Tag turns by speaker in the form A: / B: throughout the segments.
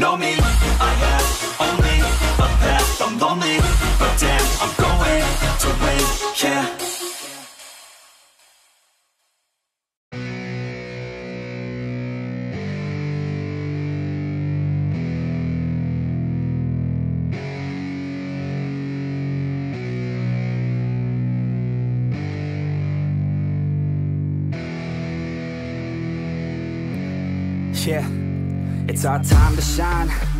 A: Know me, I have only a path, I'm lonely, but damn, I'm going to win, yeah.
B: Yeah, it's our time to shine.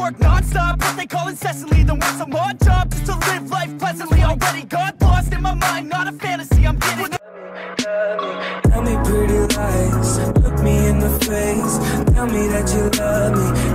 B: Work non-stop, what they call incessantly, than work some odd job just to live life pleasantly. Already got lost in my mind, not a fantasy. I'm getting.
C: Tell me pretty lies, look me in the face. Tell me that you love me,